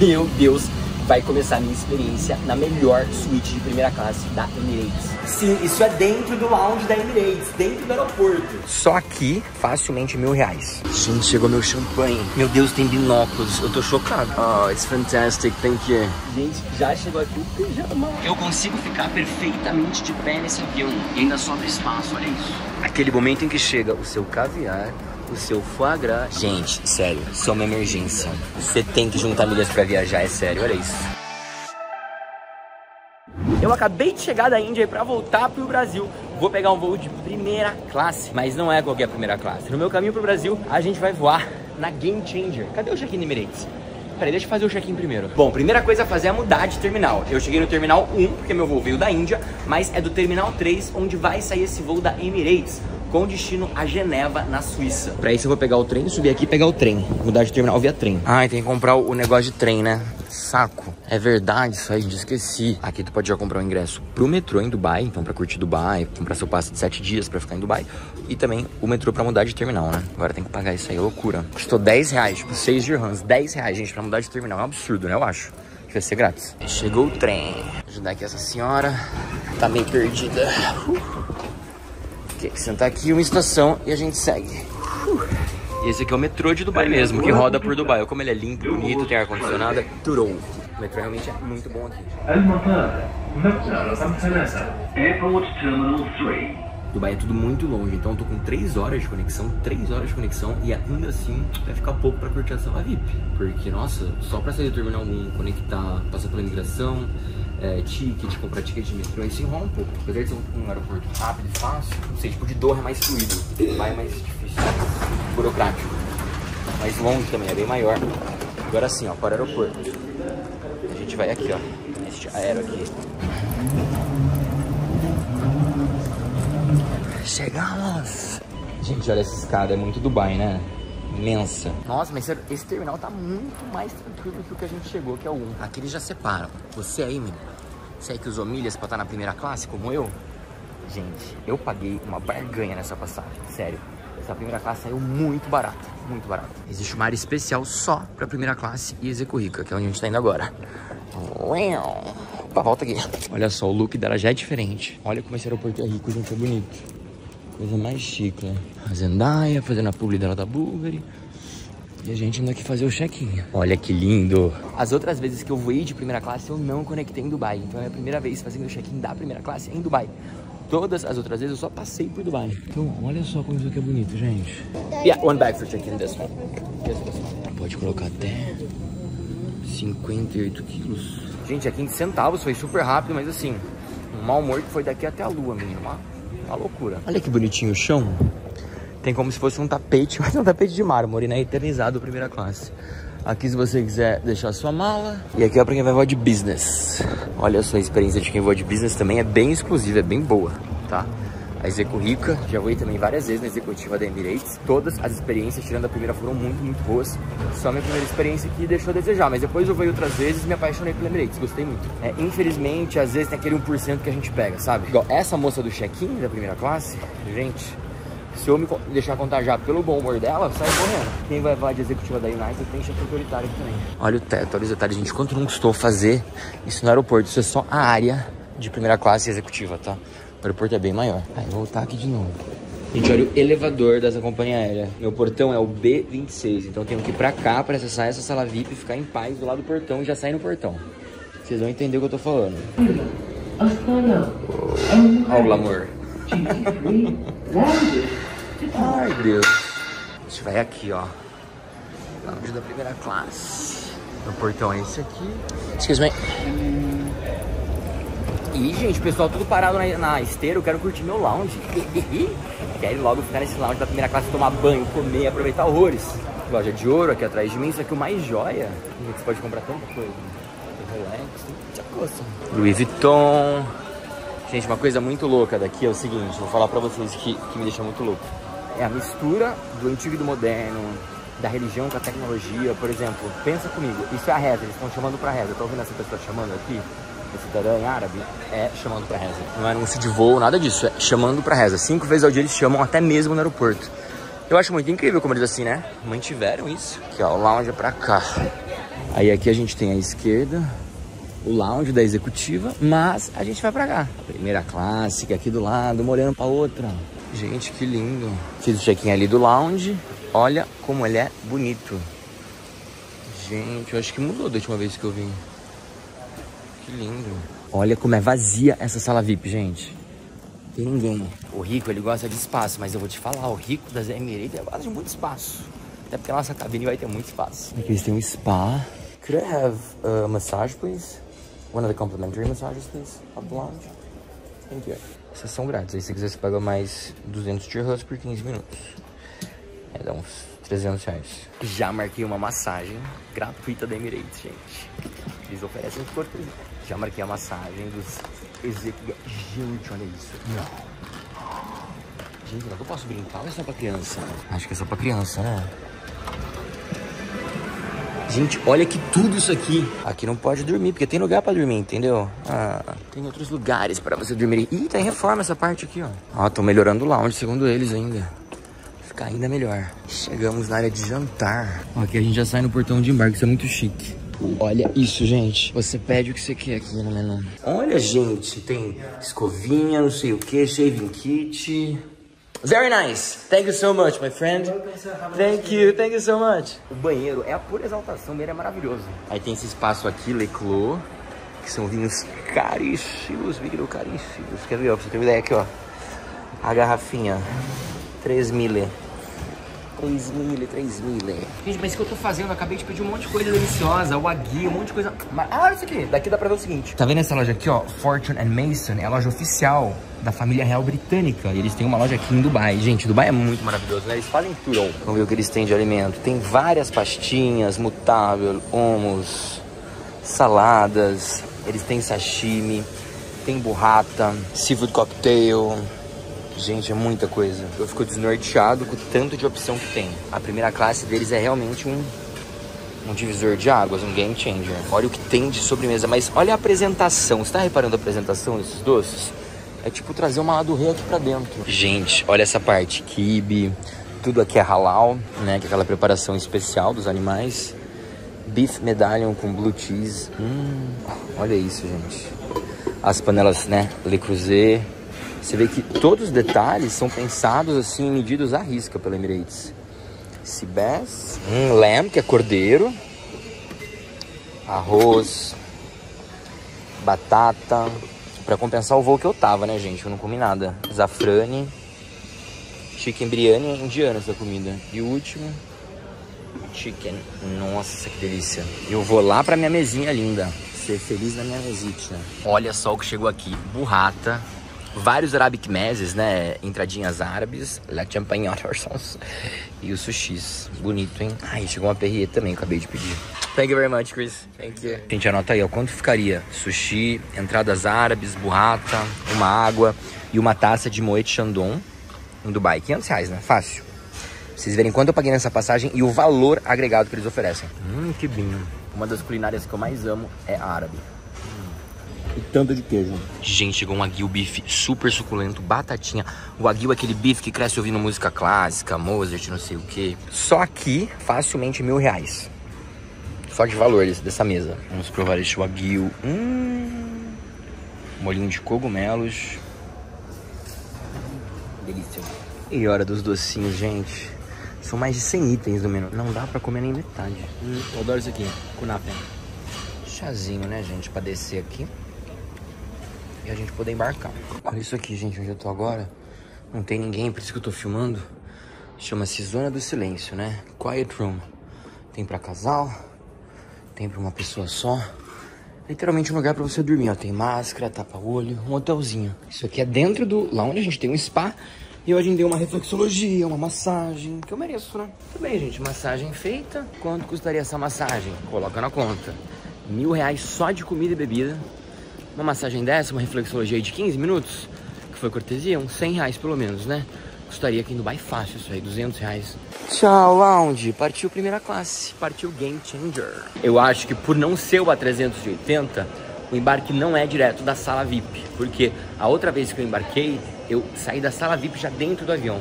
meu Deus, vai começar a minha experiência na melhor suíte de primeira classe da Emirates. Sim, isso é dentro do lounge da Emirates, dentro do aeroporto. Só aqui, facilmente mil reais. Gente, chegou meu champanhe. Meu Deus, tem binóculos. Eu tô chocado. Oh, it's fantastic, thank you. Gente, já chegou aqui o pijama. Eu consigo ficar perfeitamente de pé nesse avião. E ainda sobra espaço, olha isso. Aquele momento em que chega o seu caviar, o seu foie gras. Gente, sério, isso é uma emergência. Você tem que juntar milhas pra viajar, é sério, olha isso. Eu acabei de chegar da Índia para voltar pro Brasil. Vou pegar um voo de primeira classe, mas não é qualquer primeira classe. No meu caminho pro Brasil, a gente vai voar na Game Changer. Cadê o check-in Emirates? Peraí, deixa eu fazer o check-in primeiro. Bom, primeira coisa a fazer é mudar de terminal. Eu cheguei no terminal 1, porque meu voo veio da Índia, mas é do terminal 3, onde vai sair esse voo da Emirates com destino a Geneva, na Suíça. Pra isso eu vou pegar o trem, subir aqui e pegar o trem. Mudar de terminal via trem. Ai, tem que comprar o negócio de trem, né? Saco. É verdade, isso aí, gente, esqueci. Aqui tu pode já comprar o ingresso pro metrô em Dubai, então pra curtir Dubai, comprar seu passe de 7 dias pra ficar em Dubai. E também o metrô pra mudar de terminal, né? Agora tem que pagar isso aí, é loucura. Custou 10 reais, tipo 6 dirhams. 10 reais, gente, pra mudar de terminal. É um absurdo, né? Eu acho. Que vai ser grátis. Chegou o trem. Vou ajudar aqui essa senhora. Tá meio perdida. Uh. Tem que sentar aqui uma estação e a gente segue. E esse aqui é o metrô de Dubai mesmo, que roda por Dubai. Olha como ele é limpo, bonito, tem ar-condicionado. Turou. O metrô realmente é muito bom aqui. Airport Terminal 3. Dubai é tudo muito longe, então eu tô com 3 horas de conexão, 3 horas de conexão e ainda assim vai ficar pouco pra curtir a sala VIP. Porque, nossa, só pra sair do terminal 1, conectar, passar pela imigração, é, ticket, comprar ticket de metrô, isso enrola um pouco. Apesar de ser um, aeroporto rápido e fácil, não sei, tipo de Doha é mais fluido, Dubai é mais difícil, burocrático. Mais longe também, é bem maior. Agora sim, ó, para o aeroporto. A gente vai aqui, ó, neste aero aqui. Chegamos! Gente, olha essa escada, é muito Dubai, né? Imensa. Nossa, mas esse terminal tá muito mais tranquilo que o que a gente chegou, que é o 1. Aqui eles já separam. Você aí, menino, você aí que usou milhas pra estar na primeira classe, como eu? Gente, eu paguei uma barganha nessa passagem, sério. Essa primeira classe saiu muito barata, muito barata. Existe uma área especial só pra primeira classe e Execurica, que é onde a gente tá indo agora. Opa, volta aqui. Olha só, o look dela já é diferente. Olha como esse aeroporto é rico, gente, é bonito. Coisa mais chique, né? A Zendaya fazendo a publi dela da Bulgari. E a gente indo aqui fazer o check-in. Olha que lindo. As outras vezes que eu voei de primeira classe, eu não conectei em Dubai. Então é a primeira vez fazendo o check-in da primeira classe em Dubai. Todas as outras vezes eu só passei por Dubai. Então, olha só como isso aqui é bonito, gente. Yeah, one bag for check-in this one. Pode colocar até 58 quilos. Gente, é 15 centavos, foi super rápido, mas assim, um mau humor que foi daqui até a lua, menino. Uma uma loucura. Olha que bonitinho o chão. Tem como se fosse um tapete, mas é um tapete de mármore, né? Eternizado primeira classe. Aqui se você quiser deixar sua mala. E aqui é pra quem vai voar de business. Olha só, a experiência de quem voa de business também é bem exclusiva, é bem boa, tá? A Execo Rica, já voei também várias vezes na executiva da Emirates. Todas as experiências, tirando a primeira, foram muito, muito boas. Só a minha primeira experiência que deixou a desejar, mas depois eu voei outras vezes e me apaixonei pela Emirates, gostei muito. É, infelizmente, às vezes tem aquele 1% que a gente pega, sabe? Igual essa moça do check-in da primeira classe, gente, se eu me deixar contagiar pelo bom humor dela, sai correndo. Quem vai voar de executiva da United tem chefe autoritário aqui também. Olha o teto, olha os detalhes, gente. Quanto não custou fazer isso no aeroporto? Isso é só a área de primeira classe executiva, tá? O aeroporto é bem maior. Aí, voltar aqui de novo. Gente, olha o elevador dessa companhia aérea. Meu portão é o B26, então eu tenho que ir pra cá pra acessar essa sala VIP ficar em paz do lado do portão e já sair no portão. Vocês vão entender o que eu tô falando. Olha o glamour. Ai, Deus. A gente vai aqui, ó. Lounge da primeira classe. Meu portão é esse aqui. Excuse me. E, gente, pessoal tudo parado na, na esteira, eu quero curtir meu lounge. quero logo ficar nesse lounge da primeira classe, tomar banho, comer, aproveitar horrores. Loja de ouro aqui atrás de mim, isso aqui é o mais joia. Você pode comprar tanta coisa. Rolex, coisa. Louis Vuitton. Gente, uma coisa muito louca daqui é o seguinte, vou falar pra vocês que, que me deixa muito louco. É a mistura do antigo e do moderno, da religião com a tecnologia. Por exemplo, pensa comigo, isso é a reza, eles estão chamando pra reza. Tá ouvindo essa pessoa chamando aqui? Cidadã em árabe é chamando para reza. Não é anúncio de voo, nada disso, é chamando para reza. Cinco vezes ao dia eles chamam até mesmo no aeroporto. Eu acho muito incrível como eles assim, né? Mantiveram isso. Aqui, ó, o lounge é pra cá. Aí aqui a gente tem a esquerda, o lounge da executiva, mas a gente vai pra cá. primeira clássica aqui do lado, uma olhando pra outra. Gente, que lindo. Fiz o check-in ali do lounge. Olha como ele é bonito. Gente, eu acho que mudou da última vez que eu vim. Que lindo. Olha como é vazia essa sala VIP, gente. Tem ninguém. O rico, ele gosta de espaço, mas eu vou te falar, o rico das Emirates gosta de muito espaço. Até porque a nossa cabine vai ter muito espaço. Aqui eles têm um spa. Could I have a massage, please? One of the complimentary massages, please, of the lounge. Thank you. Essas são grátis. Aí se quiser, você paga mais 200 dirhams por 15 minutos. É, dá uns 300 reais. Já marquei uma massagem gratuita da Emirates, gente. Eles oferecem cortesia. Já marquei a massagem dos executivos. Gente, olha isso. Não. Gente, não eu posso brincar ou é só pra criança? Acho que é só pra criança, né? Gente, olha que tudo isso aqui. Aqui não pode dormir, porque tem lugar pra dormir, entendeu? Ah, tem outros lugares pra você dormir. Ih, tá em reforma essa parte aqui, ó. Ó, tô melhorando o lounge, segundo eles ainda. Ainda melhor. Chegamos na área de jantar. Aqui a gente já sai no portão de embarque, isso é muito chique. Olha isso, gente. Você pede o que você quer aqui no né, menu. Olha, gente, tem escovinha, não sei o que, shaving kit. Very nice. Thank you so much, my friend. Thank you, thank you so much. O banheiro é a pura exaltação, o banheiro é maravilhoso. Aí tem esse espaço aqui, Leclos, que são vinhos caríssimos, vinhos caríssimos. Quer ver, ó, pra você ter uma ideia aqui, ó. A garrafinha, 3 mil. 3 mil, 3 mil. Gente, mas o que eu tô fazendo? Eu acabei de pedir um monte de coisa deliciosa, o agui, um monte de coisa... Ah, olha isso aqui. Daqui dá pra ver o seguinte. Tá vendo essa loja aqui, ó? Fortune and Mason. É a loja oficial da família real britânica. E eles têm uma loja aqui em Dubai. Gente, Dubai é muito maravilhoso, né? Eles fazem tudo. Vamos ver o que eles têm de alimento. Tem várias pastinhas, mutável, hummus, saladas. Eles têm sashimi, tem burrata, seafood cocktail... Gente, é muita coisa. Eu fico desnorteado com o tanto de opção que tem. A primeira classe deles é realmente um, um divisor de águas, um game changer. Olha o que tem de sobremesa. Mas olha a apresentação. Você tá reparando a apresentação desses doces? É tipo trazer uma do rei aqui pra dentro. Gente, olha essa parte. Kibe, tudo aqui é halal, né? Que é aquela preparação especial dos animais. Beef medallion com blue cheese. Hum, olha isso, gente. As panelas, né? Le Creuset você vê que todos os detalhes são pensados assim, medidos à risca pela Emirates. Cibés, um lamb, que é cordeiro, arroz, batata, para compensar o voo que eu tava, né, gente? Eu não comi nada. Zafrane, chicken biryani indiano essa comida. E o último, chicken. Nossa, que delícia. Eu vou lá pra minha mesinha linda. Ser feliz na minha mesita. Olha só o que chegou aqui. Burrata vários arabic meses, né? Entradinhas árabes, la champagne orsons e os sushis. Bonito, hein? Ai, chegou uma perrier também, acabei de pedir. Thank you very much, Chris. Thank you. Gente, anota aí, ó, quanto ficaria? Sushi, entradas árabes, burrata, uma água e uma taça de Moet Chandon em Dubai. 500 reais, né? Fácil. Vocês verem quanto eu paguei nessa passagem e o valor agregado que eles oferecem. Hum, que binho. Uma das culinárias que eu mais amo é árabe e tanto de queijo. Gente, chegou um aguil bife super suculento, batatinha. O aguil é aquele bife que cresce ouvindo música clássica, Mozart, não sei o que. Só aqui, facilmente mil reais. Só de valores dessa mesa. Vamos provar este wagyu. Hum, molinho de cogumelos. Delícia. E hora dos docinhos, gente. São mais de 100 itens no menu. Não dá pra comer nem metade. Hum, eu adoro isso aqui, kunafe. Chazinho, né, gente, pra descer aqui e a gente poder embarcar. Olha isso aqui, gente, onde eu tô agora. Não tem ninguém, por isso que eu tô filmando. Chama-se Zona do Silêncio, né? Quiet Room. Tem pra casal, tem pra uma pessoa só. Literalmente um lugar pra você dormir, ó. Tem máscara, tapa-olho, um hotelzinho. Isso aqui é dentro do... Lá onde a gente tem um spa. E hoje a gente deu uma reflexologia, uma massagem, que eu mereço, né? Tudo bem, gente, massagem feita. Quanto custaria essa massagem? Coloca na conta. Mil reais só de comida e bebida. Uma massagem dessa, uma reflexologia de 15 minutos, que foi cortesia, uns 100 reais pelo menos, né? Custaria aqui em Dubai fácil isso aí, 200 reais. Tchau, lounge. Partiu primeira classe, partiu Game Changer. Eu acho que por não ser o A380, o embarque não é direto da sala VIP. Porque a outra vez que eu embarquei, eu saí da sala VIP já dentro do avião.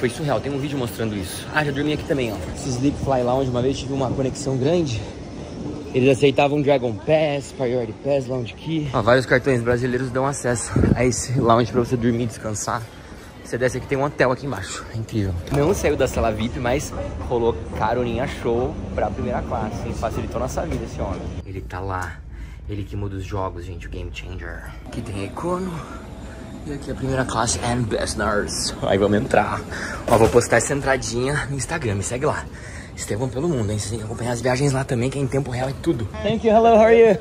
Foi surreal, tem um vídeo mostrando isso. Ah, já dormi aqui também, ó. Esse Sleep Fly Lounge, uma vez tive uma conexão grande Eles aceitavam Dragon Pass, Priority Pass, Lounge Key. Ó, vários cartões brasileiros dão acesso a esse lounge pra você dormir e descansar. Você desce aqui, tem um hotel aqui embaixo. É incrível. Não saiu da sala VIP, mas rolou caroninha show pra primeira classe. Hein? Facilitou nossa vida esse homem. Ele tá lá. Ele que muda os jogos, gente. O Game Changer. Aqui tem Econo. E aqui a primeira classe and business. Aí vamos entrar. Ó, vou postar essa entradinha no Instagram. Me segue lá. Estevão pelo mundo, hein? Vocês têm que acompanhar as viagens lá também, que é em tempo real, é tudo. Thank you, hello, how are you?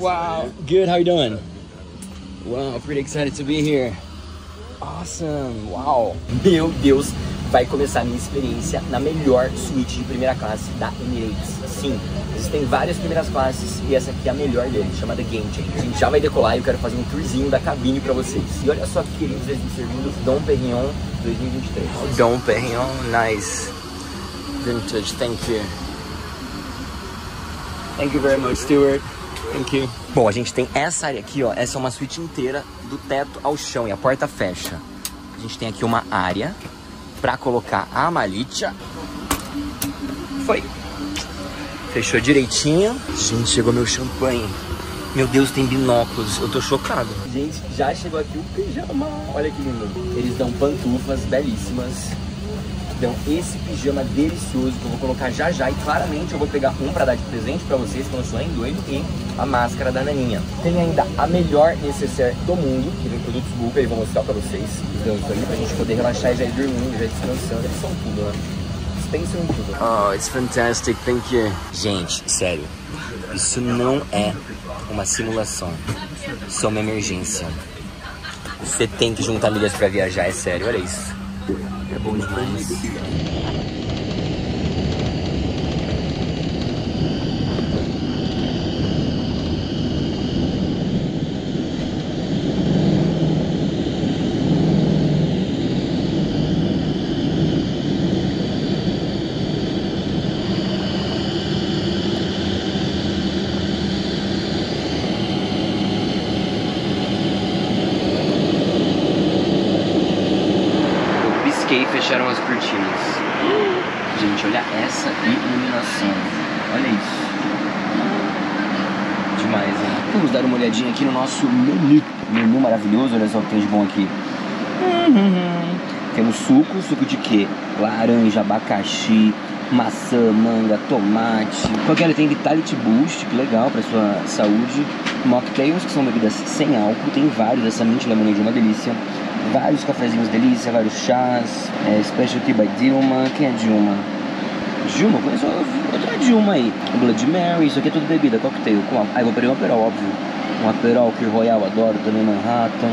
Wow, good, how you doing? Wow, pretty excited to be here. Awesome, wow. Meu Deus, vai começar a minha experiência na melhor suíte de primeira classe da Emirates. Sim, existem várias primeiras classes e essa aqui é a melhor deles, chamada Game Changer. A gente já vai decolar e eu quero fazer um tourzinho da cabine pra vocês. E olha só, queridos, eles me servindo Dom Perignon 2023. Dom Perignon, nice. Vintage, thank you. Thank you very much, Stuart. Thank you. Bom, a gente tem essa área aqui, ó. Essa é uma suíte inteira do teto ao chão e a porta fecha. A gente tem aqui uma área para colocar a malicha. Foi. Fechou direitinho. Gente, chegou meu champanhe. Meu Deus, tem binóculos. Eu tô chocado. Gente, já chegou aqui o pijama. Olha que lindo. Eles dão pantufas belíssimas. Então, esse pijama delicioso que eu vou colocar já já e claramente eu vou pegar um para dar de presente para vocês, que eu sou doido, e a máscara da Naninha. Tem ainda a melhor necessaire do mundo, que vem produtos Google, e vou mostrar para vocês, os ali, pra gente poder relaxar e já ir dormindo, já ir descansando. Eles são tudo, né? Pensam em tudo. Oh, it's fantastic, thank you. Gente, sério, isso não é uma simulação, isso é uma emergência. Você tem que juntar milhas para viajar, é sério, olha isso. É bom demais. pisquei e fecharam as cortinas. Gente, olha essa iluminação. Olha isso. Demais, hein? Vamos dar uma olhadinha aqui no nosso menu. Menu maravilhoso, olha só o que tem de bom aqui. Temos suco, suco de quê? Laranja, abacaxi, maçã, manga, tomate. Qualquer tem Vitality Boost, que legal para sua saúde. Mocktails, que são bebidas sem álcool. Tem vários, essa mint lemonade é uma delícia vários cafezinhos delícia, vários chás, é, Specialty by Dilma. Quem é Dilma? Dilma? Conheço outra Dilma aí. Blood Mary, isso aqui é tudo bebida, cocktail. Com ah, vou pegar um Aperol, óbvio. Um Aperol que Royal adoro também, Manhattan.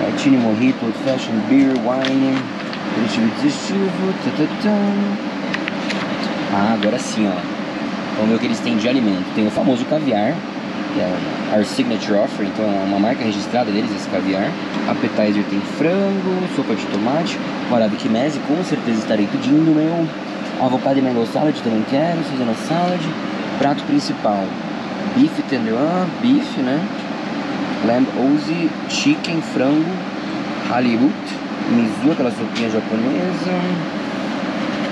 É, Tini Mojito, Old Fashion Beer, Wine. Aperitivo digestivo. Ah, agora sim, ó. Vamos ver o que eles têm de alimento. Tem o famoso caviar, é Our Signature Offer, então é uma marca registrada deles, esse caviar. Appetizer tem frango, sopa de tomate, barbecue mese, com certeza estarei pedindo, meu. Avocado e mango salad também quero, Suzana salad. Prato principal, bife tenderloin, bife, né? Lamb ozi, chicken, frango, halibut, mizu, aquela sopinha japonesa.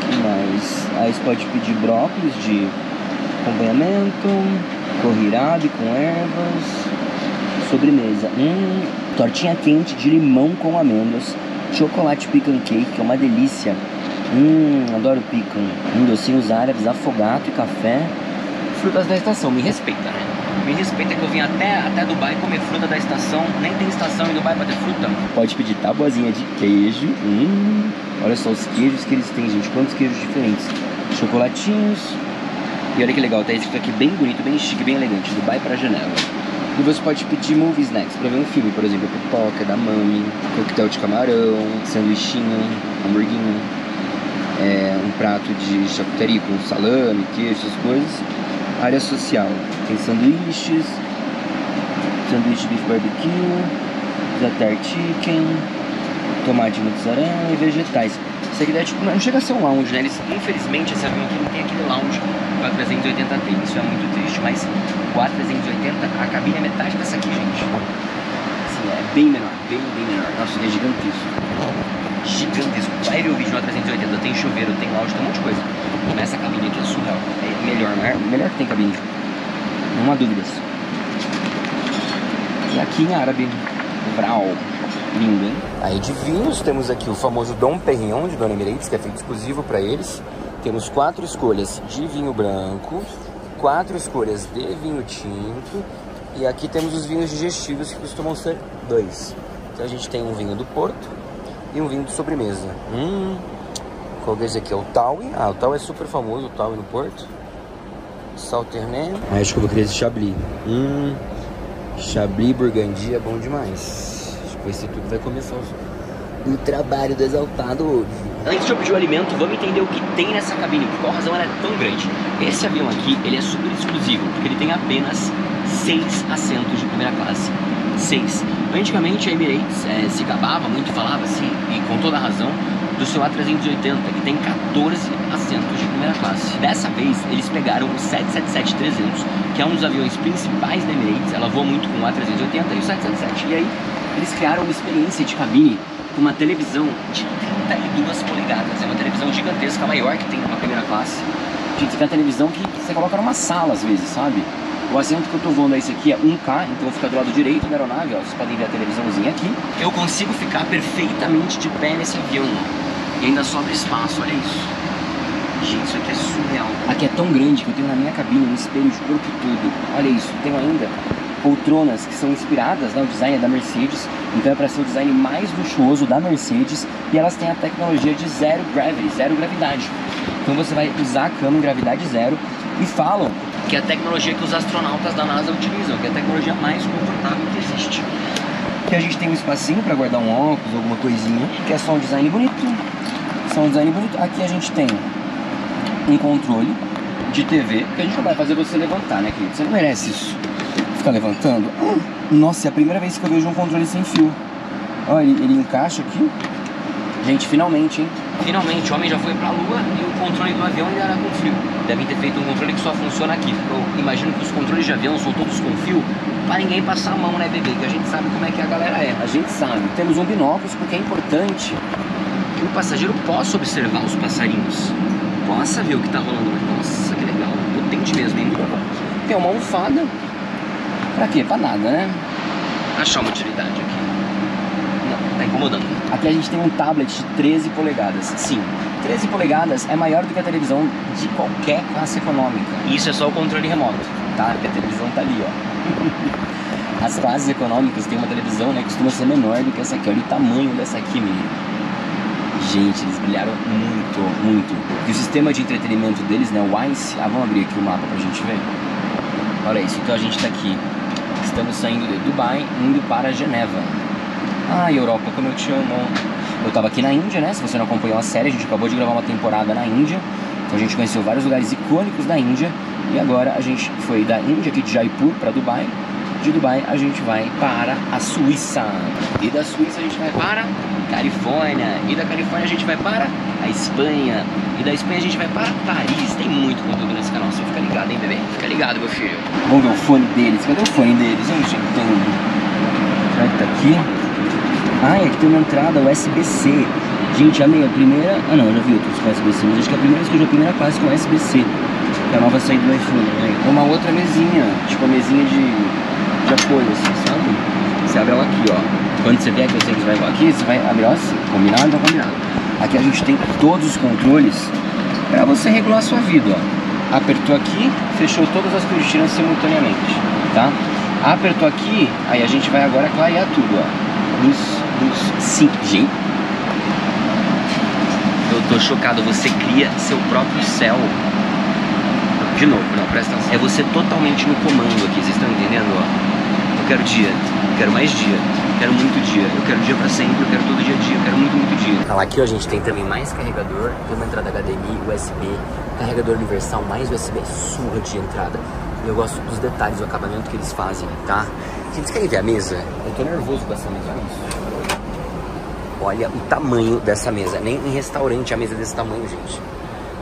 que mais? Aí você pode pedir brócolis de acompanhamento corrirabe com ervas, sobremesa, hum, tortinha quente de limão com amêndoas, chocolate pecan cake, que é uma delícia, hum, adoro pecan, um docinhos árabes, afogato e café, frutas da estação, me respeita, né? Me respeita que eu vim até, até Dubai comer fruta da estação, nem tem estação em Dubai pra ter fruta. Pode pedir tabuazinha de queijo, hum, olha só os queijos que eles têm, gente, quantos queijos diferentes, chocolatinhos, e olha que legal, tá escrito aqui bem bonito, bem chique, bem elegante, Dubai para janela. E você pode pedir movie snacks pra ver um filme, por exemplo, pipoca da mami, coquetel de camarão, sanduichinho, hamburguinho, é, um prato de charcuterie com salame, queijo, essas coisas. Área social, tem sanduíches, sanduíche beef barbecue, zatar chicken, tomate mozzarella e vegetais. Isso aqui é tipo, não chega a ser um lounge, né? Eles, infelizmente, esse avião aqui não tem aquele lounge que a 380 tem. Isso é muito triste, mas o A380, a cabine é metade dessa aqui, gente. Assim, é bem menor, bem, bem menor. Nossa, é gigantesco. Gigantesco. Vai ver o vídeo no A380, tem chuveiro, tem lounge, tem um monte de coisa. Essa cabine aqui é surreal. É melhor, né? Melhor que tem cabine. Não há dúvidas. E aqui em árabe, Vral. Lindo, hein? Aí de vinhos, temos aqui o famoso Dom Perignon de Dona Emirates, que é feito exclusivo para eles. Temos quatro escolhas de vinho branco, quatro escolhas de vinho tinto e aqui temos os vinhos digestivos que costumam ser dois. Então a gente tem um vinho do Porto e um vinho de sobremesa. Hum, qual esse aqui é o Taui. Ah, o Taui é super famoso, o Taui no Porto. Sauternet. Ah, acho que eu vou querer esse Chablis. Hum, Chablis Burgundy é bom demais. Acho que esse tudo vai começar o, o trabalho do exaltado hoje. Antes de eu pedir o alimento, vamos entender o que tem nessa cabine, por qual razão ela é tão grande. Esse avião aqui, ele é super exclusivo, porque ele tem apenas seis assentos de primeira classe. Seis. Antigamente a Emirates é, se gabava muito, falava assim, e com toda razão, do seu A380, que tem 14 assentos de primeira classe. Dessa vez, eles pegaram o 777-300, que é um dos aviões principais da Emirates, ela voa muito com o A380 e o 777. E aí, eles criaram uma experiência de cabine com uma televisão de 32 polegadas. É uma televisão gigantesca, maior que tem numa primeira classe. Gente, tem uma televisão que você coloca numa sala às vezes, sabe? O assento que eu tô voando esse aqui é 1K, então fica do lado direito da aeronave, ó. Vocês podem ver a televisãozinha aqui. Eu consigo ficar perfeitamente de pé nesse avião. E ainda sobra espaço, olha isso. Gente, isso aqui é surreal. Aqui é tão grande que eu tenho na minha cabine um espelho de corpo tudo. Olha isso, tenho ainda poltronas que são inspiradas no né, design da Mercedes, então é para ser o design mais luxuoso da Mercedes e elas têm a tecnologia de zero gravity, zero gravidade. Então você vai usar a cama em gravidade zero e falam que é a tecnologia que os astronautas da NASA utilizam, que é a tecnologia mais confortável que existe. Aqui a gente tem um espacinho para guardar um óculos, alguma coisinha, que é só um design bonito. Só um design bonito. Aqui a gente tem um controle de TV, que a gente não vai fazer você levantar, né, querido? Você não merece isso. Ficar levantando. Nossa, é a primeira vez que eu vejo um controle sem fio. Olha, ele, ele encaixa aqui. Gente, finalmente, hein? Finalmente, o homem já foi pra lua e o controle do avião ainda era com fio. Devem ter feito um controle que só funciona aqui. Eu imagino que os controles de avião são todos com fio para ninguém passar a mão, né, bebê? Que a gente sabe como é que a galera é. A gente sabe. Temos um binóculo porque é importante que o passageiro possa observar os passarinhos. Possa ver o que tá rolando. Nossa, que legal. Potente mesmo, hein? Tem uma almofada. Pra quê? Pra nada, né? Achar uma utilidade aqui. Não, tá incomodando. Aqui a gente tem um tablet de 13 polegadas. Sim, 13 polegadas é maior do que a televisão de qualquer classe econômica. Isso é só o controle remoto, tá? Porque a televisão tá ali, ó. As classes econômicas têm uma televisão, né, que costuma ser menor do que essa aqui. Olha o tamanho dessa aqui, menino. Gente, eles brilharam muito, muito. E o sistema de entretenimento deles, né, o ICE... Ah, vamos abrir aqui o mapa pra gente ver. Olha isso, então a gente tá aqui. Estamos saindo de Dubai, indo para Geneva. Ai, Europa, como eu te amo. Eu tava aqui na Índia, né? Se você não acompanhou a série, a gente acabou de gravar uma temporada na Índia. Então a gente conheceu vários lugares icônicos da Índia. E agora a gente foi da Índia, aqui de Jaipur, para Dubai. De Dubai a gente vai para a Suíça. E da Suíça a gente vai para Califórnia. E da Califórnia a gente vai para a Espanha. E da Espanha a gente vai para Paris. Tem muito conteúdo nesse canal. Você fica ligado, hein, bebê? Fica ligado, meu filho. Vamos ver o fone deles. Cadê o fone deles? Onde tem um? Será que tá aqui? Ah, aqui tem uma entrada USB-C. Gente, amei a primeira... Ah não, eu já vi outros com USB-C, mas acho que é a primeira vez que eu já a primeira classe com USB-C. Que é a nova saída do iPhone, né? Uma outra mesinha, tipo a mesinha de, de apoio, assim, sabe? Você abre ela aqui, ó. Quando você vier que eu sei que você vai aqui, você vai abrir assim, combinado? Então combinado. Aqui a gente tem todos os controles para você regular a sua vida, ó. Apertou aqui, fechou todas as cortinas simultaneamente, tá? Apertou aqui, aí a gente vai agora clarear tudo, ó luz, luz. Sim, gente. Eu tô chocado, você cria seu próprio céu. De novo, não, presta atenção. É você totalmente no comando aqui, vocês estão entendendo? Ó. Eu quero dia, eu quero mais dia, eu quero muito dia, eu quero dia pra sempre, eu quero todo dia dia, eu quero muito, muito dia. Tá, aqui ó, a gente tem também mais carregador, tem uma entrada HDMI, USB, carregador universal, mais USB, surra de entrada. Eu gosto dos detalhes, do acabamento que eles fazem, tá? Vocês querem ver a mesa? Eu tô nervoso com essa mesa, olha isso. Olha o tamanho dessa mesa. Nem em restaurante a mesa é desse tamanho, gente.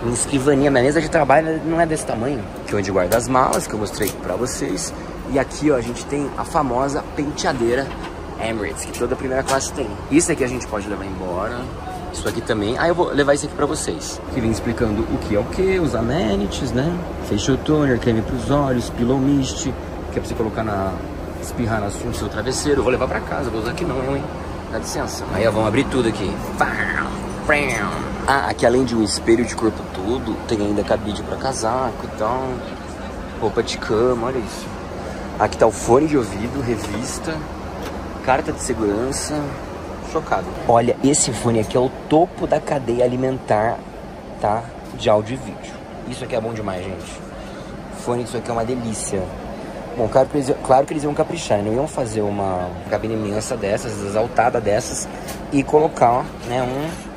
Em escrivaninha, minha mesa de trabalho não é desse tamanho. Aqui é onde guarda as malas, que eu mostrei pra vocês. E aqui, ó, a gente tem a famosa penteadeira Emirates, que toda primeira classe tem. Isso aqui a gente pode levar embora. Isso aqui também. Ah, eu vou levar isso aqui pra vocês. Que vem explicando o que é o que, os amenities, né? Facial toner, creme pros olhos, pillow mist, que é pra você colocar na... espirrar no seu travesseiro. Eu vou levar pra casa, vou usar aqui não, hein? Dá licença. Aí, ó, vamos abrir tudo aqui. Ah, aqui além de um espelho de corpo todo, tem ainda cabide pra casaco e tal. Roupa de cama, olha isso. Aqui tá o fone de ouvido, revista, carta de segurança, chocado. Olha, esse fone aqui é o topo da cadeia alimentar, tá? De áudio e vídeo. Isso aqui é bom demais, gente. Fone, isso aqui é uma delícia. Bom, claro que, eles, claro que eles iam caprichar, né? não iam fazer uma cabine imensa dessas, exaltada dessas e colocar, né, um...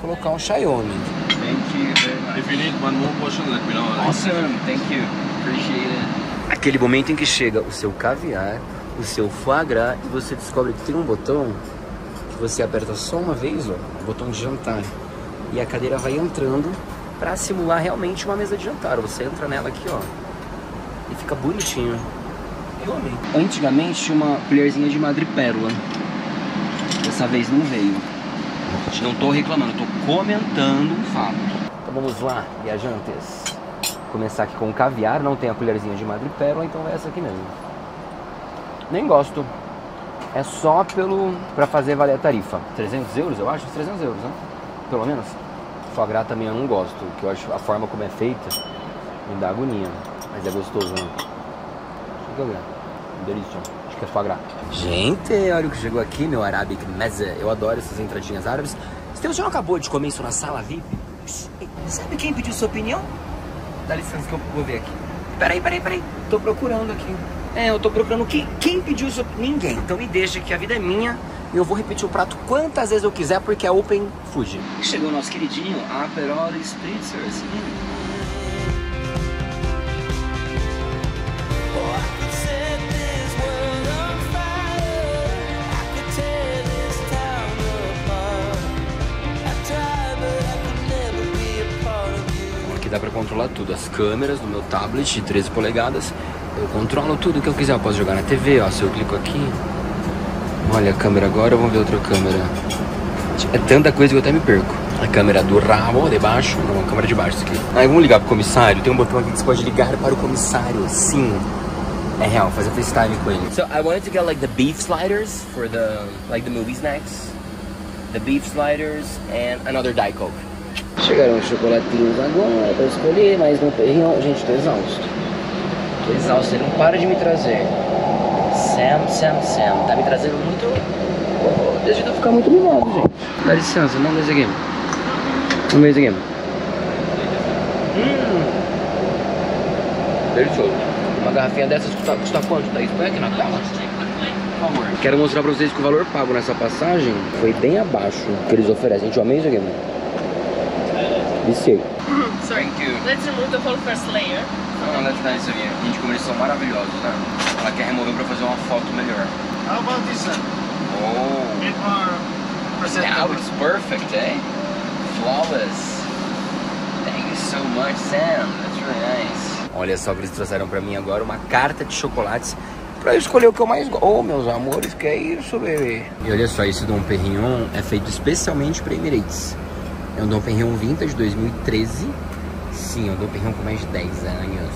Colocar um Xiaomi. Thank you If you need one more portion, let me know. Awesome, thank you. Appreciate it. Aquele momento em que chega o seu caviar, o seu foie gras e você descobre que tem um botão que você aperta só uma vez, ó, o botão de jantar. E a cadeira vai entrando para simular realmente uma mesa de jantar. Você entra nela aqui, ó, e fica bonitinho. Eu amei. Antigamente tinha uma colherzinha de madrepérola. Dessa vez não veio. Não tô reclamando, tô comentando um fato. Então vamos lá, viajantes. Começar aqui com o caviar, não tem a colherzinha de madrepérola, então é essa aqui mesmo. Nem gosto. É só pelo para fazer valer a tarifa. 300 euros, eu acho? 300 euros, né? Pelo menos. Foie gras também eu não gosto, que eu acho a forma como é feita me dá agonia. Mas é gostoso, né? Delícia. Acho que é foie gras. Gente, olha o que chegou aqui, meu Arabic Meze. Eu adoro essas entradinhas árabes. Você não acabou de comer isso na sala VIP? Sabe quem pediu sua opinião? Dá licença que eu vou ver aqui. Peraí, peraí, peraí. Tô procurando aqui. É, eu tô procurando quem, quem pediu isso. Ninguém. Então me deixa que a vida é minha. E eu vou repetir o prato quantas vezes eu quiser, porque é Open Food. Chegou o nosso queridinho Aperol Spritzers. Hum. Tudo, as câmeras do meu tablet de 13 polegadas eu controlo tudo que eu quiser, eu posso jogar na TV, ó, se eu clico aqui. Olha a câmera agora, vamos ver outra câmera. É tanta coisa que eu até me perco. A câmera do rabo, de baixo, não, a câmera de baixo, isso aqui. Aí vamos ligar pro comissário, tem um botão aqui que você pode ligar para o comissário, sim. É real, fazer FaceTime com ele. So I wanted to get like the beef sliders for the, like the movie snacks. The beef sliders and another Diet Coke. Chegaram os chocolatinhos agora pra escolher, mas não perriam. Gente, tô exausto. Tô exausto, ele não para de me trazer. Sam, Sam, Sam. Tá me trazendo muito. Oh, deixa eu ficar muito mimado, gente. Dá licença, isso aqui. Vamos ver isso aqui. Hum. Delicioso. Uma garrafinha dessas custa, custa quanto, Thaís? Põe aqui na tela. Por favor. Quero mostrar pra vocês que o valor pago nessa passagem foi bem abaixo do que eles oferecem. Gente, eu amei isso aqui, mano. Viciei. Sorry. Let's remove the whole first layer. Não, that's nice of you. Gente, como eles são maravilhosos, né? Ela quer remover pra fazer uma foto melhor. How about this one? Oh. Bit more Now it's perfect, eh? Flawless. Thank you so much, Sam. That's really nice. Olha só que eles trouxeram pra mim agora uma carta de chocolates pra eu escolher o que eu mais gosto. Oh, meus amores, que é isso, bebê? E olha só, esse Dom Perignon é feito especialmente pra Emirates. É um Dom Perignon Vintage 2013 Sim, eu dou perrão com mais de 10 anos.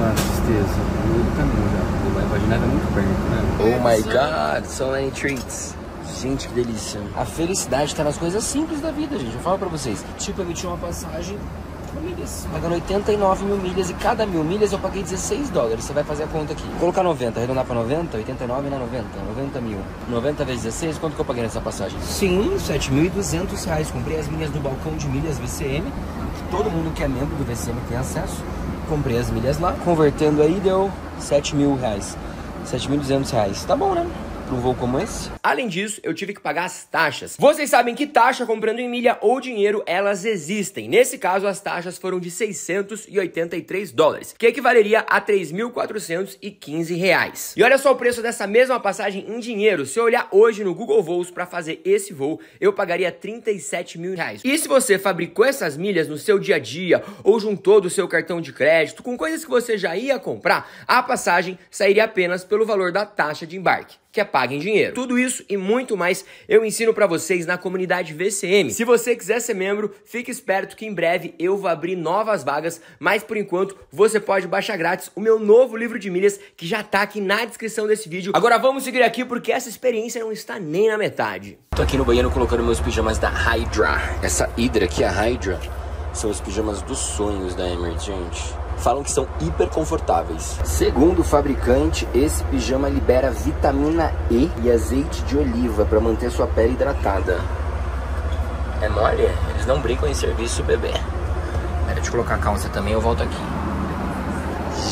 Ah, tristeza. No caminho já. De Neve é muito perto, né? Oh my god, so many treats. Gente, que delícia. A felicidade tá nas coisas simples da vida, gente. Eu falo pra vocês. Tipo, eu emiti uma passagem milhas. Pagando 89 mil milhas e cada mil milhas eu paguei 16 dólares. Você vai fazer a conta aqui. Colocar 90, arredondar pra 90, 89 na 90, 90 mil. 90 vezes 16, quanto que eu paguei nessa passagem? Sim, 7.200 reais. Comprei as milhas do balcão de milhas VCM, que todo mundo que é membro do VCM tem acesso. Comprei as milhas lá, convertendo aí deu 7 mil reais. 7.200 reais. Tá bom, né? Para um voo como esse. Além disso, eu tive que pagar as taxas. Vocês sabem que taxa comprando em milha ou dinheiro, elas existem. Nesse caso, as taxas foram de 683 dólares, que equivaleria a 3.415 reais. E olha só o preço dessa mesma passagem em dinheiro. Se eu olhar hoje no Google Voos para fazer esse voo, eu pagaria 37 mil reais. E se você fabricou essas milhas no seu dia a dia ou juntou do seu cartão de crédito com coisas que você já ia comprar, a passagem sairia apenas pelo valor da taxa de embarque. Que é paga em dinheiro. Tudo isso e muito mais eu ensino para vocês na comunidade VCM. Se você quiser ser membro, fique esperto que em breve eu vou abrir novas vagas, mas por enquanto você pode baixar grátis o meu novo livro de milhas que já tá aqui na descrição desse vídeo. Agora vamos seguir aqui porque essa experiência não está nem na metade. Tô aqui no banheiro colocando meus pijamas da Hydra. Essa Hydra aqui, a Hydra, são os pijamas dos sonhos da Emirates, gente falam que são hiper confortáveis. Segundo o fabricante, esse pijama libera vitamina E e azeite de oliva para manter sua pele hidratada. É mole? Eles não brincam em serviço, bebê. Pera de colocar a calça também, eu volto aqui.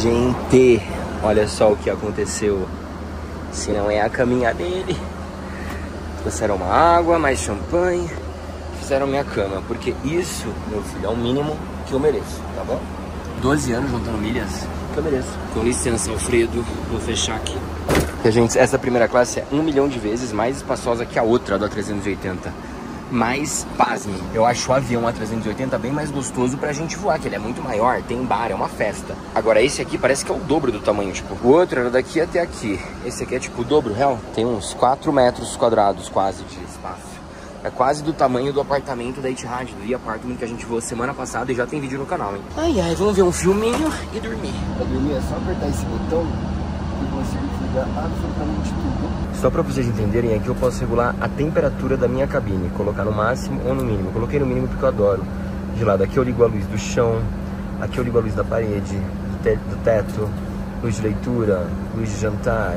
Gente, olha só o que aconteceu. Se não é a caminha dele. Trouxeram uma água, mais champanhe. Fizeram minha cama, porque isso, meu filho, é o mínimo que eu mereço, tá bom? 12 anos juntando milhas, que eu mereço. Com licença, Alfredo, vou fechar aqui. Porque, gente, essa primeira classe é um milhão de vezes mais espaçosa que a outra do A380. Mas, pasme, eu acho o avião A380 bem mais gostoso pra gente voar, que ele é muito maior, tem bar, é uma festa. Agora, esse aqui parece que é o dobro do tamanho, tipo, o outro era daqui até aqui. Esse aqui é tipo o dobro, real. Tem uns 4 metros quadrados quase de espaço. É quase do tamanho do apartamento da Etihad, do apartamento que a gente voou semana passada e já tem vídeo no canal, hein? Ai, ai, vamos ver um filminho e dormir. Pra dormir é só apertar esse botão e você liga absolutamente tudo. Só pra vocês entenderem, aqui eu posso regular a temperatura da minha cabine, colocar no máximo ou no mínimo. coloquei no mínimo porque eu adoro. De lado aqui eu ligo a luz do chão, aqui eu ligo a luz da parede, do, te do teto, luz de leitura, luz de jantar.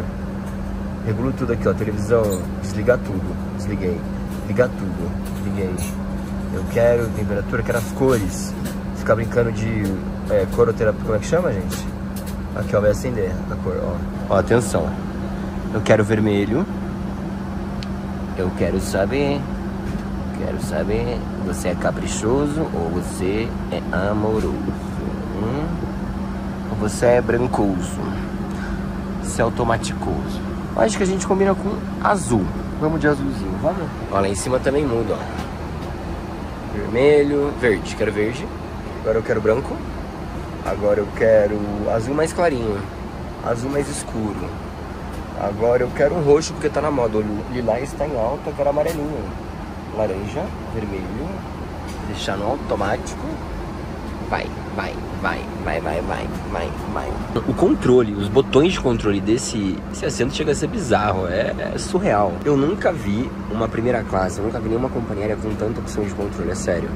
Regulo tudo aqui, ó, televisão, desligar tudo, desliguei ligar tudo. Liguei. Eu quero temperatura, quero as cores. Ficar brincando de é, coroterapia, como é que chama, gente? Aqui, ó, vai acender a cor, ó. Ó, atenção. Eu quero vermelho. Eu quero saber. Quero saber, você é caprichoso ou você é amoroso? Hum? Ou você é brancoso? Você é automaticoso? Acho que a gente combina com azul. Vamos de azulzinho, vamos? Ó, lá em cima também muda, ó. Vermelho, verde. Quero verde. Agora eu quero branco. Agora eu quero azul mais clarinho. Azul mais escuro. Agora eu quero um roxo porque tá na moda. O lilás está em alta, eu quero amarelinho. Laranja, vermelho. Deixar no automático. Vai, vai, vai, vai, vai, vai, vai, vai. O controle, os botões de controle desse esse assento chega a ser bizarro, é, é, surreal. Eu nunca vi uma primeira classe, eu nunca vi nenhuma companhia aérea com tanta opção de controle, é sério.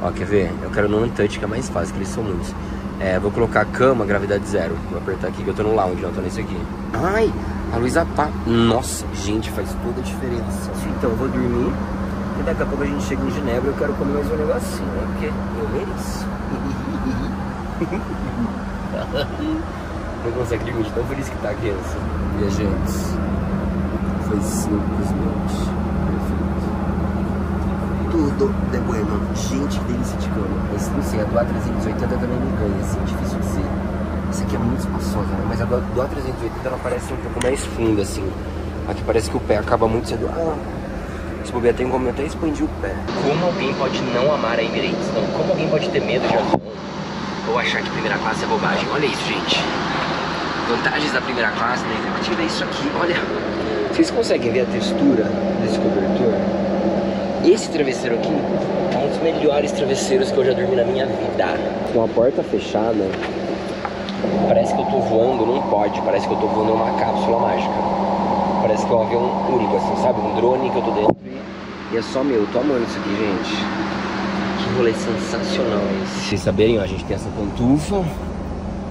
Ó, quer ver? Eu quero no touch que é mais fácil, que eles são muitos. É, vou colocar cama, gravidade zero. Vou apertar aqui que eu tô no lounge, não tô nesse aqui. Ai, a luz apaga. Nossa, gente, faz toda a diferença. Então, eu vou dormir. E daqui a pouco a gente chega em Genebra eu quero comer mais um negocinho, né? Porque eu mereço. Não consegue limite, tão feliz que tá a criança. Viajantes. Foi simplesmente perfeito. Tudo de bueno. Gente, que delícia de cama. Esse, não sei, a do A380 também me ganha, assim, difícil dizer. Essa aqui é muito espaçosa, né? Mas a do, do A380 ela parece um pouco mais funda, assim. Aqui parece que o pé acaba muito cedo. Ah, se bobear, tem como até expandir o pé. Como alguém pode não amar a Emirates? Não, como alguém pode ter medo de avião? Ou achar que primeira classe é bobagem? Olha isso, gente. Vantagens da primeira classe executiva é isso aqui, olha. Vocês conseguem ver a textura desse cobertor? Esse travesseiro aqui é um dos melhores travesseiros que eu já dormi na minha vida. Com a porta fechada, parece que eu tô voando num pod, parece que eu tô voando numa cápsula mágica. Parece que é um avião único, assim, sabe? Um drone que eu tô dentro e é só meu. Tô amando isso aqui, gente. Rolê sensacional esse. Vocês saberem, ó, a gente tem essa pantufa,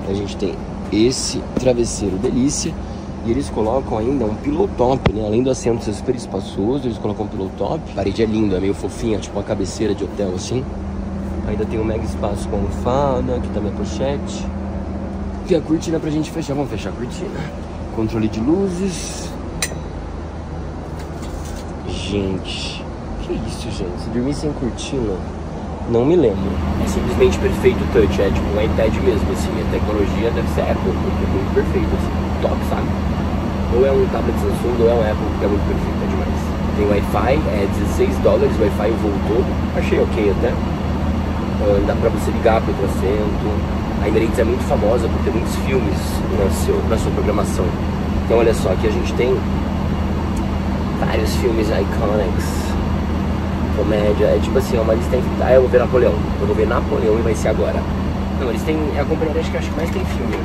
a gente tem esse travesseiro delícia. E eles colocam ainda um pilotop, né? Além do assento ser super espaçoso, eles colocam um pilotop. A parede é linda, é meio fofinha, tipo uma cabeceira de hotel assim. Ainda tem um mega espaço com almofada, aqui também a pochete. E a cortina pra gente fechar. Vamos fechar a cortina. Controle de luzes. Gente, que isso, gente? Se dormir sem cortina, não me lembro. É simplesmente perfeito o touch, é tipo um iPad mesmo, assim. A tecnologia deve ser Apple, porque é muito perfeito, assim. Top, sabe? Ou é um tablet Samsung, ou é um Apple, que é muito perfeito, é demais. Tem Wi-Fi, é 16 dólares, Wi-Fi voltou. Achei ok até. Uh, dá pra você ligar pro assento. A Emirates é muito famosa por ter muitos filmes na, seu, na sua programação. Então olha só, aqui a gente tem vários filmes iconics. Comédia, é tipo assim, uma lista. Ah, eu vou ver Napoleão. Eu vou ver Napoleão e vai ser agora. Não, eles têm. É a companhia acho que acho que mais tem filme.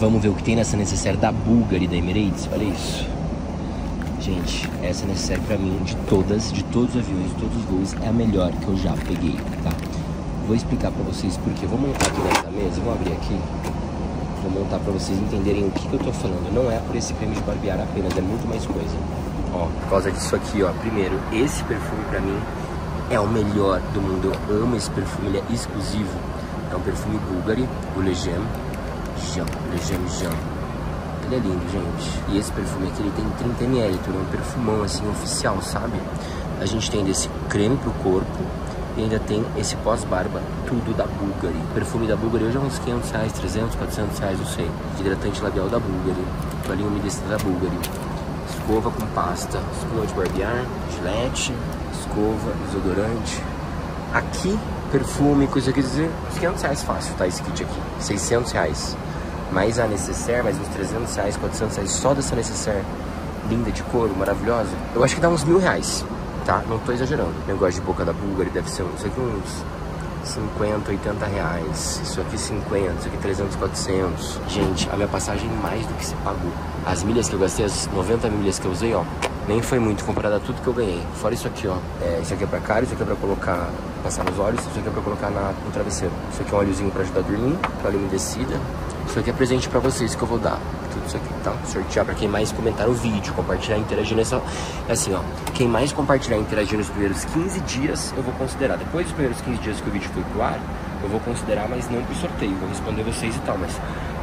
Vamos ver o que tem nessa necessaire da Bulgari da Emirates. Olha isso. Gente, essa necessaire pra mim, de todas, de todos os aviões, de todos os voos, é a melhor que eu já peguei, tá? Vou explicar pra vocês por quê. Vou montar aqui nessa mesa, vou abrir aqui. Vou montar pra vocês entenderem o que, que eu tô falando. Não é por esse creme de barbear apenas, é muito mais coisa. Ó, por causa disso aqui, ó. Primeiro, esse perfume pra mim é o melhor do mundo. Eu amo esse perfume, ele é exclusivo. É um perfume Bulgari, o Legem. Jean, Legem Jean. Ele é lindo, gente. E esse perfume aqui, ele tem 30ml, então é um perfumão, assim, oficial, sabe? A gente tem desse creme pro corpo e ainda tem esse pós-barba, tudo da Bulgari. O perfume da Bulgari hoje é uns 500 reais, 300, 400 reais, não sei. Hidratante labial da Bulgari, toalhinha umedecida da Bulgari. Escova com pasta, espuma de barbear, gilete, escova, desodorante. Aqui, perfume, coisa que dizer, uns 500 reais fácil, tá? Esse kit aqui, 600 reais. Mais a necessaire, mais uns 300 reais, 400 reais só dessa necessaire. Linda de couro, maravilhosa. Eu acho que dá uns mil reais, tá? Não tô exagerando. Negócio de boca da Bulgari deve ser uns, aqui uns 50, 80 reais. Isso aqui 50, isso aqui 300, 400. Gente, a minha passagem mais do que se pagou. As milhas que eu gastei, as 90 milhas que eu usei, ó, nem foi muito comparado a tudo que eu ganhei. Fora isso aqui, ó. É, isso aqui é pra cara, isso aqui é pra colocar, passar nos olhos, isso aqui é pra colocar na, no travesseiro. Isso aqui é um óleozinho pra ajudar a dormir, óleo umedecida. Isso aqui é presente pra vocês que eu vou dar. Isso aqui, tá? Sortear pra quem mais comentar o vídeo, compartilhar, interagir nessa... É assim, ó. Quem mais compartilhar e interagir nos primeiros 15 dias, eu vou considerar. Depois dos primeiros 15 dias que o vídeo foi pro ar, eu vou considerar, mas não por sorteio. Vou responder vocês e tal, mas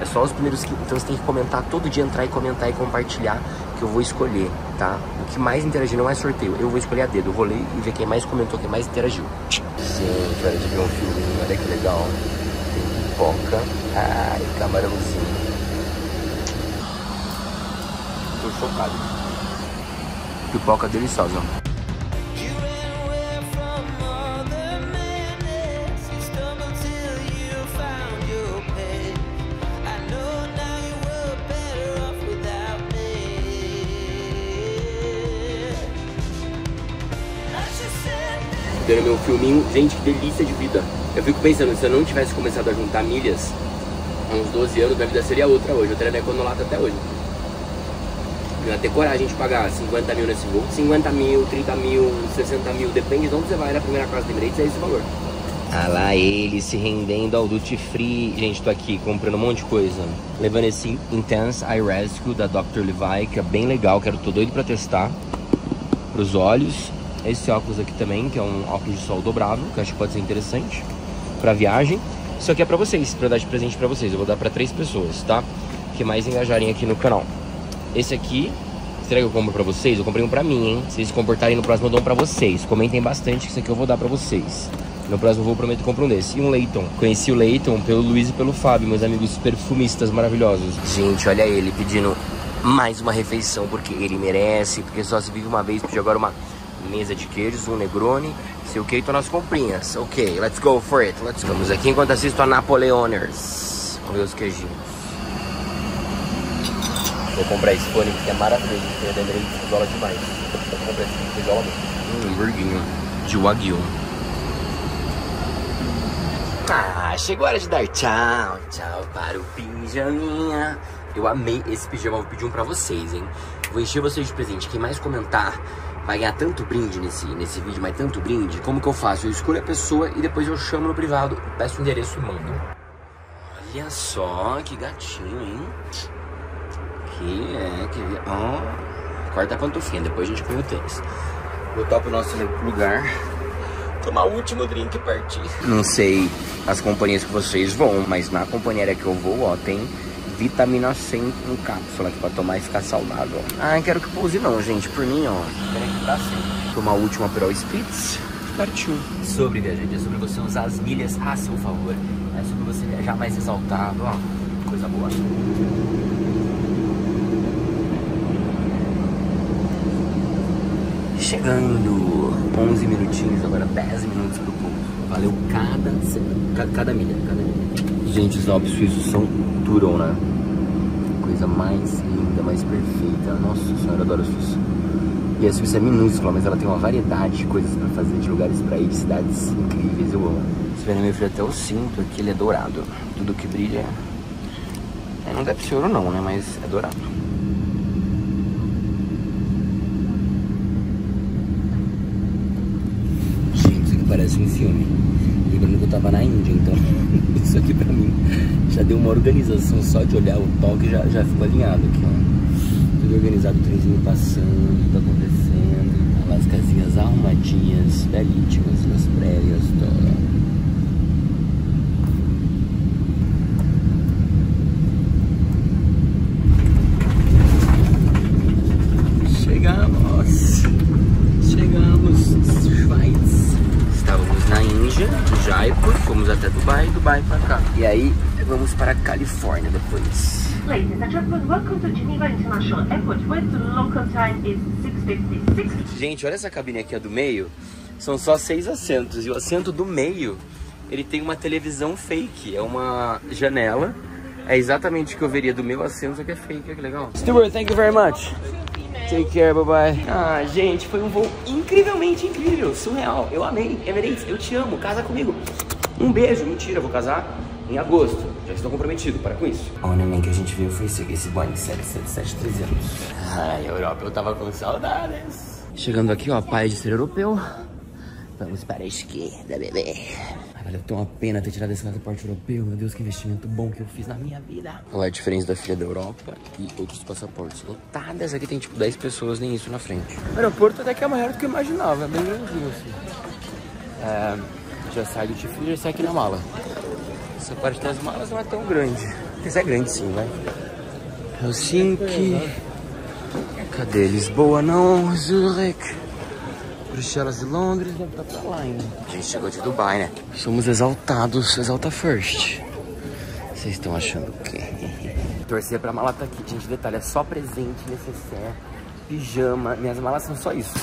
é só os primeiros 15. Então você tem que comentar todo dia, entrar e comentar e compartilhar, que eu vou escolher, tá? O que mais interagir não é sorteio. Eu vou escolher a dedo. Eu vou ler e ver quem mais comentou, quem mais interagiu. Gente, olha de ver um filminho. Olha que legal. Tem pipoca. Ai, camarãozinho. Tô chocado. Pipoca deliciosa. Vendo meu filminho, gente, que delícia de vida. Eu fico pensando, se eu não tivesse começado a juntar milhas há uns 12 anos, minha vida seria outra hoje. Eu teria minha econolata até hoje. Ia ter coragem de pagar 50 mil nesse voo. 50 mil, 30 mil, 60 mil, depende de onde você vai na primeira classe de Emirates, é esse valor. Ah lá ele se rendendo ao Duty Free. Gente, tô aqui comprando um monte de coisa. Levando esse Intense Eye Rescue da Dr. Levi, que é bem legal, quero, tô doido pra testar. Pros olhos. Esse óculos aqui também, que é um óculos de sol dobrável, que acho que pode ser interessante pra viagem. Isso aqui é pra vocês, pra dar de presente pra vocês. Eu vou dar pra três pessoas, tá? Que mais engajarem aqui no canal. Esse aqui, será que eu compro pra vocês? Eu comprei um pra mim, hein? Se vocês se comportarem no próximo, eu dou um pra vocês. Comentem bastante que isso aqui eu vou dar pra vocês. No próximo voo, prometo compro um desse. E um Leighton. Conheci o Leighton pelo Luiz e pelo Fábio, meus amigos perfumistas maravilhosos. Gente, olha ele pedindo mais uma refeição, porque ele merece, porque só se vive uma vez. Pediu agora uma mesa de queijos, um Negroni. Se o que, tô nas comprinhas. Ok, let's go for it. Let's go. Vamos aqui enquanto assisto a Napoleoners. Vamos ver os queijinhos. Vou comprar esse fone porque é maravilhoso. Eu lembrei de dólar demais. Vou comprar esse de dólar mesmo. Um hamburguinho de Wagyu. Ah, chegou a hora de dar tchau, tchau para o pijaminha. Eu amei esse pijama, vou pedir um pra vocês, hein? Vou encher vocês de presente. Quem mais comentar vai ganhar tanto brinde nesse, nesse vídeo, mas tanto brinde. Como que eu faço? Eu escolho a pessoa e depois eu chamo no privado, peço o endereço e mando. Olha só, que gatinho, hein? Que é, que... Ó, oh, corta a pantufinha, depois a gente põe o tênis. Botar pro nosso lugar tomar o último drink e partir. Não sei as companhias que vocês vão, mas na companhia que eu vou, ó, tem vitamina C em cápsula aqui pra tomar e ficar saudável. Ah, não quero que pouse não, gente. Por mim, ó, quero que dá sim. Tomar o último Aperol Spritz. Partiu. Sobre, viajante, é sobre você usar as milhas a seu favor. É sobre você viajar mais exaltado, ó. Coisa boa. Chegando 11 minutinhos, agora 10 minutos pro povo. Valeu cada, cada milha, cada milha. Gente, os Alpes suíços são turon, né? Coisa mais linda, mais perfeita. Nossa senhora, adoro Suíça. E a Suíça é minúscula, mas ela tem uma variedade de coisas pra fazer, de lugares pra ir, de cidades incríveis, eu amo. Esse verão meu filho até o cinto aqui, ele é dourado. Tudo que brilha. É, não deve ser ouro não, né? Mas é dourado. Gente, isso aqui parece um filme. Lembrando que eu tava na Índia, então isso aqui pra mim já deu uma organização só de olhar o toque já, já ficou alinhado aqui, ó. Tudo organizado, o trenzinho passando, tudo acontecendo. As casinhas arrumadinhas, belíssimas nas praias, toda. Chegamos! Chegamos, Schweiz. Estávamos na Índia, em Jaipur, fomos até Dubai, Dubai pra cá. E aí, vamos para a Califórnia depois. Ladies and gentlemen, welcome to Geneva International Airport, where the local time is 6.56. Gente, olha essa cabine aqui, a do meio. São só seis assentos. E o assento do meio, ele tem uma televisão fake. É uma janela. É exatamente o que eu veria do meu assento, só que é fake. Olha que legal. Stuart, thank you very much. Take care, bye bye. Ah, gente, foi um voo incrivelmente incrível, surreal. Eu amei. Emirates, eu te amo, casa comigo. Um beijo, mentira, vou casar em agosto. Já estou comprometido, para com isso. O neném que a gente viu foi esse esse Boeing 777-300. Ai, Europa, eu tava com saudades. Chegando aqui, ó, país de ser europeu. Vamos para a esquerda, bebê. Ai, valeu tão a pena ter tirado esse passaporte europeu. Meu Deus, que investimento bom que eu fiz na minha vida. Olha a diferença da filha da Europa e outros passaportes. Lotadas. Aqui tem tipo 10 pessoas, nem isso na frente. O aeroporto até que é maior do que eu imaginava. É bem grandinho assim. É, já sai do Tifil e já sai aqui na mala. Essa parte das malas não é tão grande. Mas é grande sim, vai. Helsinki. Cadê Lisboa? Não, Zurich. Bruxelas e Londres deve estar pra lá ainda. A gente chegou de Dubai, né? Somos exaltados, exalta first. Vocês estão achando o quê? Torcer pra mala tá aqui. Gente, detalhe, é só presente, necessaire, pijama. Minhas malas são só isso.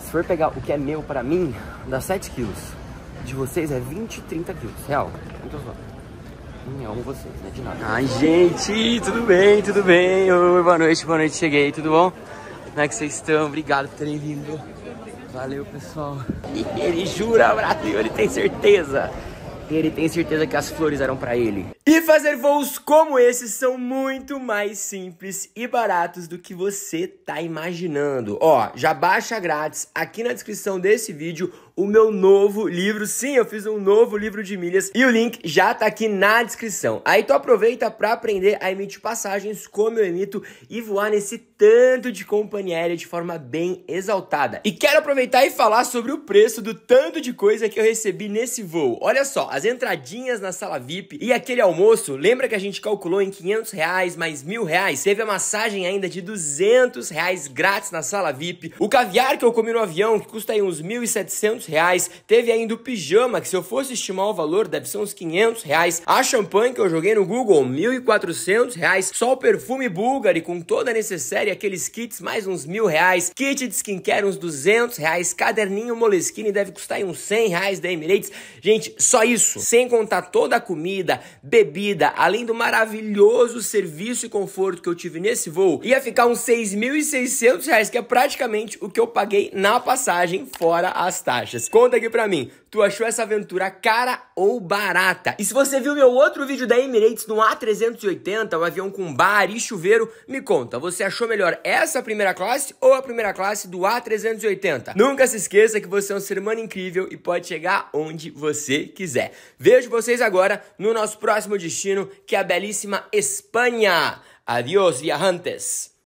Se for pegar o que é meu pra mim, dá 7 quilos. De vocês é 20, 30 quilos. Real. Muito só. Hum, amo vocês, não é de nada. Ai, gente, tudo bem, tudo bem? Oi, boa noite, boa noite, cheguei, tudo bom? Como é que vocês estão? Obrigado por terem vindo. Valeu, pessoal. Ele jura, Brasil, ele tem certeza. Ele tem certeza que as flores eram pra ele. E fazer voos como esses são muito mais simples e baratos do que você tá imaginando. Ó, já baixa grátis aqui na descrição desse vídeo o meu novo livro. Sim, eu fiz um novo livro de milhas e o link já tá aqui na descrição. Aí tu aproveita para aprender a emitir passagens como eu emito e voar nesse tanto de companhia aérea de forma bem exaltada. E quero aproveitar e falar sobre o preço do tanto de coisa que eu recebi nesse voo. Olha só, as entradinhas na sala VIP e aquele almoço, lembra que a gente calculou em 500 reais mais mil reais? Teve a massagem ainda de 200 reais grátis na sala VIP. O caviar que eu comi no avião, que custa aí uns 1.700 reais. Teve ainda o pijama, que se eu fosse estimar o valor, deve ser uns 500 reais. A champanhe que eu joguei no Google, 1.400 reais. Só o perfume Bulgari com toda a necessária, aqueles kits, mais uns mil reais. Kit de skincare, uns 200 reais. Caderninho Moleskine deve custar uns 100 reais da Emirates. Gente, só isso. Sem contar toda a comida, bebida, além do maravilhoso serviço e conforto que eu tive nesse voo, ia ficar uns 6.600 reais, que é praticamente o que eu paguei na passagem, fora as taxas. Conta aqui pra mim, tu achou essa aventura cara ou barata? E se você viu meu outro vídeo da Emirates no A380, o avião com bar e chuveiro, me conta, você achou melhor essa primeira classe ou a primeira classe do A380? Nunca se esqueça que você é um ser humano incrível e pode chegar onde você quiser. Vejo vocês agora no nosso próximo destino, que é a belíssima Espanha. Adiós, viajantes!